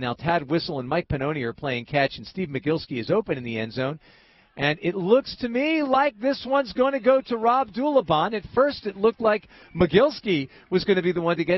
Now Tad Wissel and Mike Pannoni are playing catch, and Steve McGilsky is open in the end zone. And it looks to me like this one's going to go to Rob Dulabon. At first, it looked like McGilsky was going to be the one to get